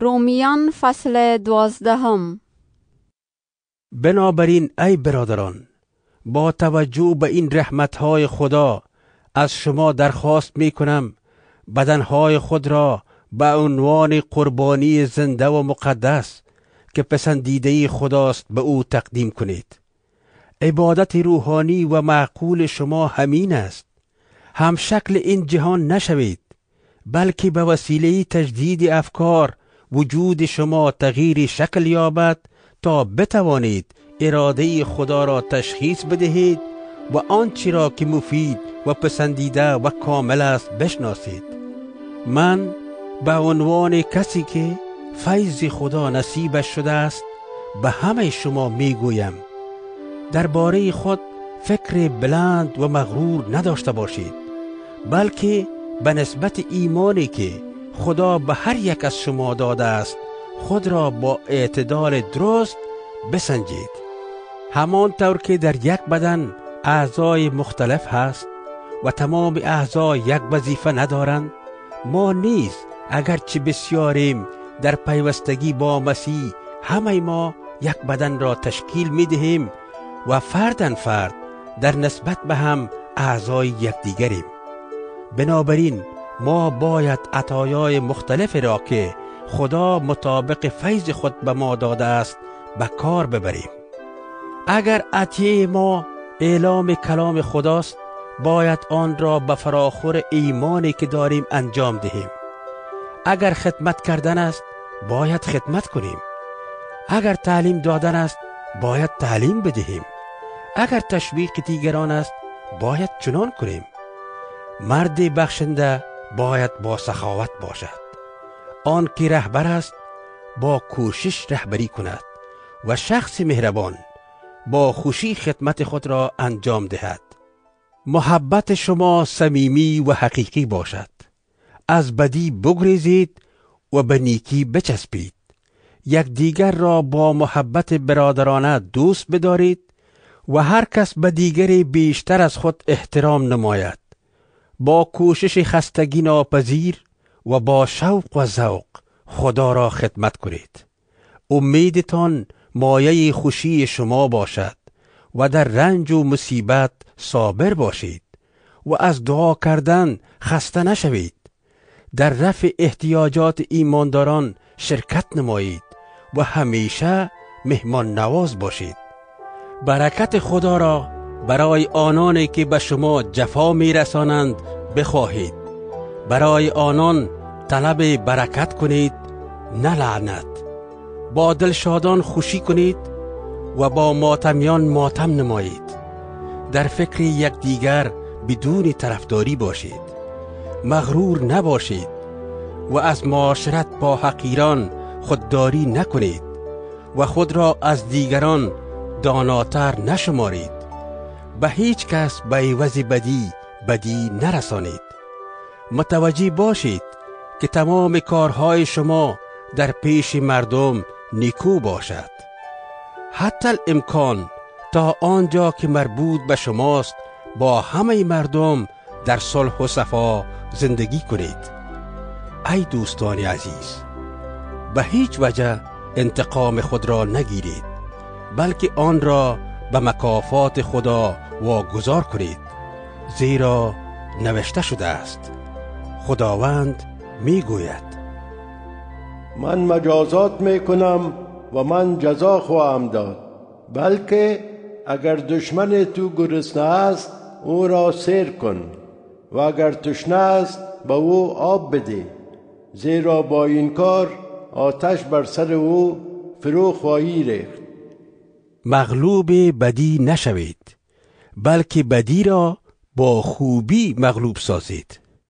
رومیان فصل دوازدهم بنابراین ای برادران با توجه به این رحمتهای خدا از شما درخواست می کنم بدنهای خود را به عنوان قربانی زنده و مقدس که پسندیده خداست به او تقدیم کنید. عبادت روحانی و معقول شما همین است. هم شکل این جهان نشوید بلکه به وسیله تجدید افکار وجود شما تغییر شکل یابد تا بتوانید اراده خدا را تشخیص بدهید و آنچه را که مفید و پسندیده و کامل است بشناسید. من به عنوان کسی که فیض خدا نصیبش شده است به همه شما می‌گویم درباره خود فکر بلند و مغرور نداشته باشید بلکه به نسبت ایمانی که خدا به هر یک از شما داده است. خود را با اعتدال درست بسنجید. همانطور که در یک بدن اعضای مختلف هست و تمام اعضا یک وظیفه ندارند ما نیز اگرچه بسیاریم در پیوستگی با مسیح همه ما یک بدن را تشکیل می دهیم و فردن فرد در نسبت به هم اعضای یکدیگریم. بنابراین ما باید عطایای مختلف را که خدا مطابق فیض خود به ما داده است به کار ببریم. اگر عطیه ما اعلام کلام خداست باید آن را به فراخور ایمانی که داریم انجام دهیم. اگر خدمت کردن است باید خدمت کنیم. اگر تعلیم دادن است باید تعلیم بدهیم. اگر تشویق دیگران است باید چنان کنیم. مرد بخشنده باید با سخاوت باشد. آن که رهبر است با کوشش رهبری کند و شخص مهربان با خوشی خدمت خود را انجام دهد. محبت شما صمیمی و حقیقی باشد. از بدی بگریزید و به نیکی بچسبید. یک دیگر را با محبت برادرانه دوست بدارید و هر کس به دیگری بیشتر از خود احترام نماید. با کوشش خستگی ناپذیر و با شوق و ذوق خدا را خدمت کنید. امیدتان مایه خوشی شما باشد و در رنج و مصیبت صابر باشید و از دعا کردن خسته نشوید. در رفع احتیاجات ایمانداران شرکت نمایید و همیشه مهمان نواز باشید. برکت خدا را برای آنانی که به شما جفا می رسانند بخواهید. برای آنان طلب برکت کنید نه لعنت. با دلشادان خوشی کنید و با ماتمیان ماتم نمایید. در فکر یکدیگر بدون طرفداری باشید. مغرور نباشید و از معاشرت با حقیران خودداری نکنید و خود را از دیگران داناتر نشمارید. به هیچ کس به عوض بدی بدی نرسانید. متوجه باشید که تمام کارهای شما در پیش مردم نیکو باشد. حتی الامکان تا آنجا که مربوط به شماست با همه مردم در صلح و صفا زندگی کنید. ای دوستان عزیز به هیچ وجه انتقام خود را نگیرید بلکه آن را به مکافات خدا واگذار کنید. زیرا نوشته شده است. خداوند می گوید من مجازات می کنم و من جزا خواهم داد. بلکه اگر دشمن تو گرسنه است او را سیر کن و اگر تشنه است به او آب بده. زیرا با این کار آتش بر سر او فرو خواهی ریخت. مغلوب بدی نشوید. بلکه بدی را با خوبی مغلوب سازید.